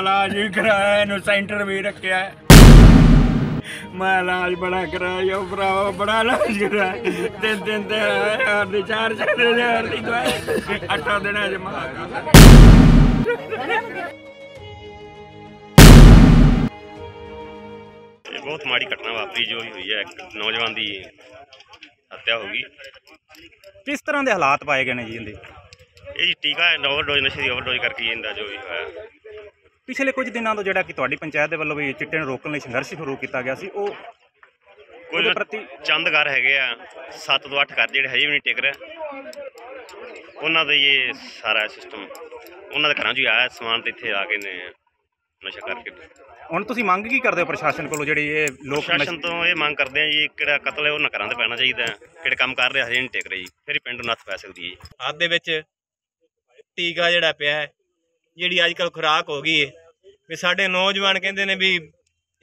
ਇਲਾਜ ਵੀ ਕਰਾਇਆ ਇਹਨੂੰ ਸੈਂਟਰ ਵੀ ਰੱਖਿਆ। ਹੈ। ਮੈਂ ਇਲਾਜ ਬੜਾ ਕਰਾਇਆ ਉਹ ਭਰਾਵਾ ਬੜਾ ਇਲਾਜ ਕਰਾਇਆ। ਤਿੰਨ ਤਿੰਨ ਤੇ ਹਜ਼ਾਰ ਦੀ ਚਾਰ ਚਾਰ ਹਜ਼ਾਰ ਦੀ ਦਵਾਈ ਅੱਠਾਂ ਦਿਨਾਂ ਚ ਮਾਰ ਇਹ ਬਹੁਤ ਮਾੜੀ ਘਟਨਾ ਵਾਪਰੀ ਜੋ ਹੋਈ ਹੈ ਇੱਕ ਨੌਜਵਾਨ ਦੀ ਹੱਤਿਆ ਹੋ ਗਈ। ਕਿਸ ਤਰ੍ਹਾਂ ਦੇ ਹਾਲਾਤ ਪਾਏ ਗਏ ਨੇ ਜੀ ਇਹਦੇ? ਇਹ ਜੀ ਟੀਕਾ ਓਵਰਡੋਜ਼ ਨਸ਼ੇ ਦੀ ਓਵਰਡੋਜ਼ ਕਰਕੇ ਹੀ ਇਹਦਾ ਜੋ ਵੀ ਹੋਇਆ। ਪਿਛਲੇ ਕੁਝ ਦਿਨਾਂ ਤੋਂ ਜਿਹੜਾ ਕਿ ਤੁਹਾਡੀ ਪੰਚਾਇਤ ਦੇ ਵੱਲੋਂ ਵੀ ਚਿੱਟੇ ਨੂੰ ਰੋਕਣ ਲਈ ਸੰਘਰਸ਼ ਸ਼ੁਰੂ ਕੀਤਾ ਗਿਆ ਸੀ ਉਹ ਕੋਈ ਉਹਦੇ ਪ੍ਰਤੀ ਚੰਦ ਘਰ ਹੈਗੇ ਆ 7 ਤੋਂ 8 ਘਰ ਜਿਹੜੇ ਹਜੇ ਵੀ ਨਹੀਂ ਟਿਕ ਰਹੇ। ਉਹਨਾਂ ਦਾ ਹੀ ਇਹ ਸਾਰਾ ਸਿਸਟਮ ਉਹਨਾਂ ਦੇ ਘਰਾਂ 'ਚ ਹੀ ਆਇਆ ਸਮਾਨ ਤੇ ਇੱਥੇ ਆ ਕੇ ਨੇ ਨਸ਼ਾ ਕਰਕੇ ਹੁਣ ਤੁਸੀਂ ਮੰਗ ਕੀ ਕਰਦੇ ਹੋ ਪ੍ਰਸ਼ਾਸਨ ਕੋਲੋਂ ਜਿਹੜੀ ਇਹ ਲੋਕ ਪ੍ਰਸ਼ਾਸਨ ਨਸ਼ੇ- ਤੋਂ ਇਹ ਮੰਗ ਕਰਦੇ ਆ ਜੀ ਕਿਹੜਾ ਕਤਲ ਹੈ ਉਹਨਾਂ ਘਰਾਂ ਤੇ ਪੈਣਾ ਚਾਹੀਦਾ ਹੈ। ਕਿਹੜੇ ਕੰਮ ਕਰ ਰਹੇ ਹਜੇ ਨਹੀਂ ਟਿਕ ਰਹੇ ਜੀ। ਫਿਰ ਹੀ ਪਿੰਡ ਨੂੰ ਨੱਥ ਪੈ ਸਕਦੀ ਹੈ ਜੀ। ਹੱਥ ਦੇ ਵਿੱਚ ਟੀਕਾ ਜਿਹੜਾ ਪਿਆ ਹੈ ਜਿਹੜੀ ਅੱਜ ਕੱਲ ਖੁਰਾਕ ਹੋ ਗਈ ਹੈ ਵੀ ਸਾਡੇ ਨੌਜਵਾਨ ਕਹਿੰਦੇ ਨੇ ਵੀ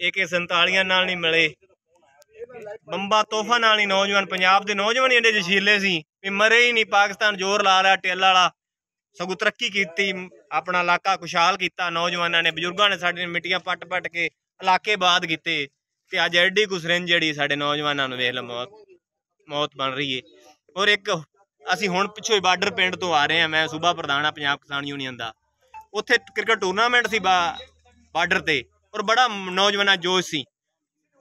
AK47 ਨਾਲ ਨਹੀਂ ਮਿਲੇ। ਬੰਬਾ ਤੋਹਫਾ ਨਾਲ ਨਹੀਂ ਨੌਜਵਾਨ, ਪੰਜਾਬ ਦੇ ਨੌਜਵਾਨ ਹੀ ਜਸ਼ੀਲੇ ਸੀ ਵੀ ਮਰੇ ਹੀ ਨਹੀਂ। ਪਾਕਿਸਤਾਨ ਜ਼ੋਰ ਲਾ ਰਿਹਾ ਟੇਲ ਵਾਲਾ। ਸਗੋਂ ਤਰੱਕੀ ਕੀਤੀ, ਆਪਣਾ ਇਲਾਕਾ ਖੁਸ਼ਹਾਲ ਕੀਤਾ। ਨੌਜਵਾਨਾਂ ਨੇ, ਬਜ਼ੁਰਗਾਂ ਨੇ ਸਾਡੇ ਮਿੱਟੀਆਂ ਪੱਟ-ਪੱਟ ਕੇ ਇਲਾਕੇ ਬਾਦ ਕੀਤੇ। ਤੇ ਅੱਜ ਐਡੀ ਕੁਸਰਿੰਜ ਜਿਹੜੀ ਸਾਡੇ ਨੌਜਵਾਨਾਂ ਨੂੰ ਵੇਖ ਲਓ, ਮੌਤ ਮੌਤ ਬਣ ਰਹੀ ਏ। ਔਰ ਇੱਕ ਅਸੀਂ ਹੁਣ ਪਿੱਛੋਂ ਹੀ ਬਾਰਡਰ ਪਿੰਡ ਤੋਂ ਆ ਰਹੇ ਹਾਂ। ਮੈਂ ਸੂਬਾ ਪ੍ਰਧਾਨ ਆ ਪੰਜਾਬ ਕਿਸਾਨ ਯੂਨੀਅਨ ਦਾ। ਉੱਥੇ ਕ੍ਰਿਕਟ ਟੂਰਨਾਮੈਂਟ ਸੀ ਬਾਰਡਰ ਤੇ ਔਰ ਬੜਾ ਨੌਜਵਾਨਾਂ ਜੋਸ਼ ਸੀ।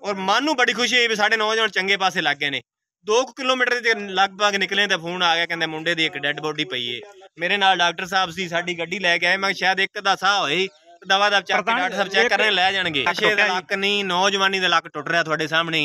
ਔਰ ਮਨ ਨੂੰ ਬੜੀ ਖੁਸ਼ੀ ਹੋਈ ਵੀ ਸਾਡੇ ਨੌਜਵਾਨ ਚੰਗੇ ਪਾਸੇ ਲੱਗ ਗਏ ਨੇ। 2 ਕਿਲੋਮੀਟਰ ਦੇ ਲਗਭਗ ਨਿਕਲੇ ਤੇ ਫੋਨ ਆ ਗਿਆ ਕਹਿੰਦੇ ਮੁੰਡੇ ਦੀ ਇੱਕ ਡੈੱਡ ਬੋਡੀ ਪਈ ਏ। ਮੇਰੇ ਨਾਲ ਡਾਕਟਰ ਸਾਹਿਬ ਸੀ ਸਾਡੀ ਗੱਡੀ ਲੈ ਕੇ ਆਏ ਮੈਂ ਸ਼ਾਇਦ ਇੱਕ ਦਾ ਸਾਹ ਹੋਏ ਦਵਾ ਦਾ ਚੱਕ ਡਾਕਟਰ ਸਾਹਿਬ ਚੈੱਕ ਕਰਨ ਲੈ ਜਾਣਗੇ। ਨਸ਼ੇ ਦੇ। ਲੱਕ ਨਹੀਂ ਨੌਜਵਾਨੀ ਦੇ ਲੱਕ ਟੁੱਟ ਰਿਹਾ ਤੁਹਾਡੇ ਸਾਹਮਣੇ।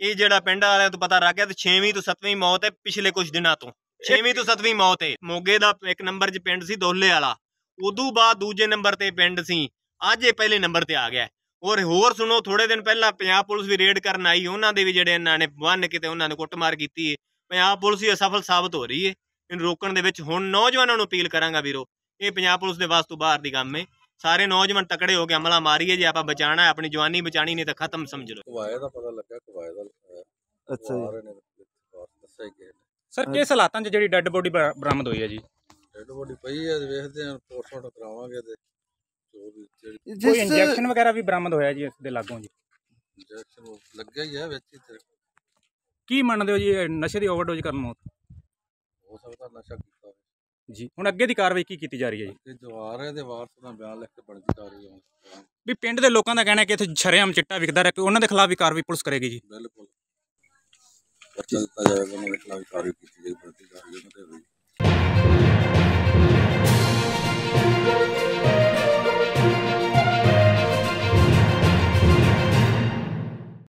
ਇਹ ਜਿਹੜਾ ਪਿੰਡ ਵਾਲਿਆਂ ਤੋਂ ਪਤਾ ਲੱਗ ਗਿਆ ਤੇ 6ਵੀਂ ਤੋਂ 7ਵੀਂ ਮੌਤ ਹੈ ਪਿਛਲੇ ਕੁਝ ਦਿਨਾਂ ਤੋਂ। 6ਵੀਂ ਤੋਂ 7ਵੀਂ ਮੌਤ ਹੈ ਮੋਗੇ ਦਾ ਇੱਕ ਨੰਬਰ 'ਚ ਪਿੰਡ ਸੀ ਦੋਲੇ ਵਾਲਾ। ਉਦੋਂ ਬਾਅਦ ਦੂਜੇ ਨੰਬਰ ਤੇ ਪਿੰਡ ਸੀ। ਅੱਜ ਇਹ ਪਹਿਲੇ ਨੰਬਰ ਤੇ ਆ ਗਿਆ ਹੈ। ਔਰ ਹੋਰ ਸੁਣੋ ਥੋੜੇ ਦਿਨ ਪਹਿਲਾਂ ਪੰਜਾਬ ਪੁਲਿਸ ਵੀ ਰੇਡ ਕਰਨ ਆਈ ਉਹਨਾਂ ਦੇ ਵੀ ਜਿਹੜੇ ਇਹਨਾਂ ਨੇ ਬੰਨ ਕੇ ਤੇ ਉਹਨਾਂ ਨੂੰ ਕੁੱਟਮਾਰ ਕੀਤੀ ਹੈ ਪੰਜਾਬ ਪੁਲਿਸ ਹੀ ਅਸਫਲ ਸਾਬਤ ਹੋ ਰਹੀ ਹੈ ਇਹਨੂੰ ਰੋਕਣ ਦੇ ਵਿੱਚ ਹੁਣ ਨੌਜਵਾਨਾਂ ਨੂੰ ਅਪੀਲ ਕਰਾਂਗਾ ਵੀਰੋ। ਇਹ ਪੰਜਾਬ ਪੁਲਿਸ ਦੇ ਵਾਸ ਤੋਂ ਬਾਹਰ ਦੀ ਕੰਮ ਹੈ ਸਾਰੇ ਨੌਜਵਾਨ ਤਕੜੇ ਹੋ ਕੇ ਹਮਲਾ ਮਾਰੀਏ ਜੇ ਆਪਾਂ ਬਚਾਣਾ ਹੈ ਆਪਣੀ ਜਵਾਨੀ ਬਚਾਣੀ ਨਹੀਂ ਤਾਂ ਖਤਮ ਸਮਝ ਲਓ। ਕਵਾਏ ਦਾ ਪਤਾ ਲੱਗਾ ਕਵਾਏ ਦਾ ਅੱਛਾ ਜੀ। ਸਰ ਕਿਸ ਹਾਲਾਤਾਂ 'ਚ ਜਿਹੜੀ ਡੈੱਡ ਬੋਡੀ ਬਰਾਮਦ ਹੋਈ ਹੈ ਜੀ? ਡੈਡ ਬੋਡੀ ਪਈ ਹੈ ਵੇਖਦੇ ਹਾਂ ਪੋਸਟਮਾਰਟਮ ਕਰਾਵਾਂਗੇ ਤੇ। ਕੋਈ ਇੰਜੈਕਸ਼ਨ ਵਗੈਰਾ ਵੀ ਬਰਾਮਦ ਹੋਇਆ ਜੀ ਇਸ ਦੇ ਲਾਗੋਂ ਜੀ? ਇੰਜੈਕਸ਼ਨ ਲੱਗਿਆ ਹੀ ਹੈ ਵਿੱਚ ਹੀ ਤੇ। ਕੀ ਮੰਨਦੇ ਹੋ ਜੀ ਇਹ ਨਸ਼ੇ ਦੀ ਓਵਰਡੋਜ਼ ਕਰਨ ਮੌਤ? ਹੋ ਸਕਦਾ ਨਸ਼ਾ ਕੀਤਾ ਹੋਵੇ। ਜੀ ਹੁਣ ਅੱਗੇ ਦੀ ਕਾਰਵਾਈ ਕੀ ਕੀਤੀ ਜਾ ਰਹੀ ਹੈ ਜੀ? ਤੇ ਜੋ ਰਹੇ ਦੇ ਵਾਰਸ ਦਾ ਬਿਆਨ ਲਿਖ ਕੇ ਬਣਦੀ ਕਾਰਵਾਈ ਹੋਣੀ। ਵੀ ਪਿੰਡ ਦੇ ਲੋਕਾਂ ਦਾ ਕਹਿਣਾ ਹੈ ਕਿ ਇੱਥੇ ਸ਼ਰੇਆਮ ਚਿੱਟਾ ਵਿਕਦਾ ਹੈ ਕਿ ਉਹਨਾਂ ਦੇ ਖਿਲਾਫ ਵੀ ਕਾਰਵਾਈ ਪੁਲਿਸ ਕਰੇਗੀ ਜੀ। ਬਿਲਕੁਲ। ਪਰਚਾ ਦਿੱਤਾ ਜਾਏਗਾ ਉਹਨਾਂ ਦੇ ਖਿਲਾਫ ਕਾਰਵਾਈ ਕੀਤੀ ਜਾਏਗੀ ਬਣਦੀ ਕਾਰਵਾਈ ਉਹਨਾਂ ਤੇ ਹੋਈ